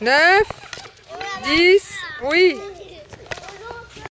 9, 10, oui.